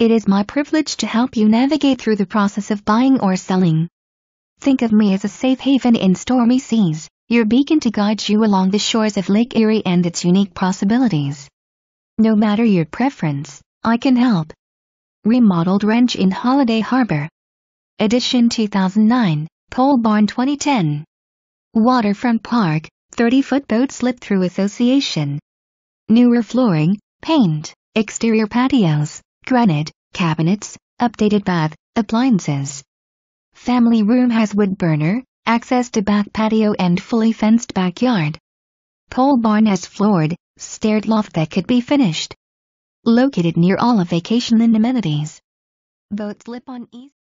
It is my privilege to help you navigate through the process of buying or selling. Think of me as a safe haven in stormy seas, your beacon to guide you along the shores of Lake Erie and its unique possibilities. No matter your preference, I can help. Remodeled Ranch in Holiday Harbor. Edition 2009, Pole Barn 2010. Waterfront Park, 30-foot boat slip-through association. Newer flooring, paint, exterior patios, granite, cabinets, updated bath, appliances. Family room has wood burner, access to back patio and fully fenced backyard. Pole barn has floored, staired loft that could be finished. Located near all of Vacationland amenities. Boat slip on east.